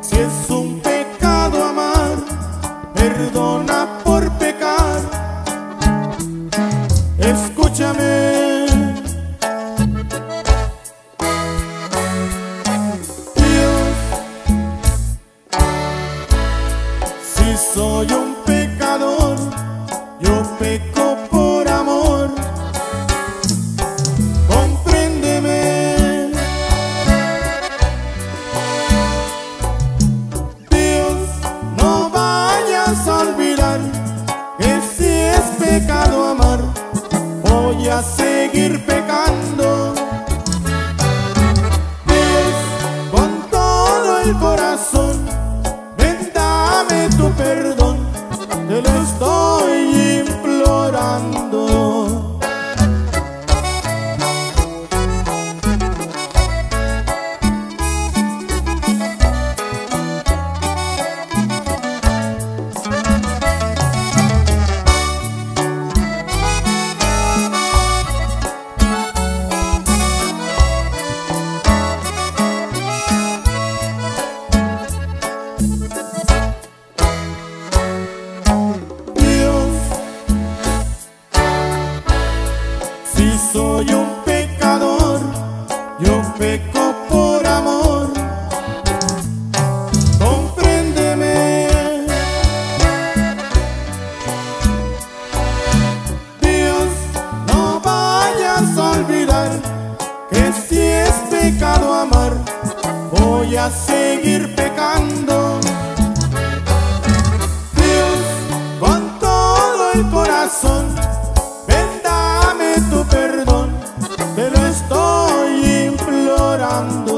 Si es un pecado amar, perdona por pecar. Escúchame. Dios, si soy un yo peco por amor. Compréndeme. Dios, no vayas a olvidar que si es pecado amar, voy a seguir pecando. soy un pecador, yo peco por amor. Compréndeme. Dios, no vayas a olvidar que si es pecado amar, voy a seguir pecando. Dios, con todo el corazón perdón, te lo estoy implorando.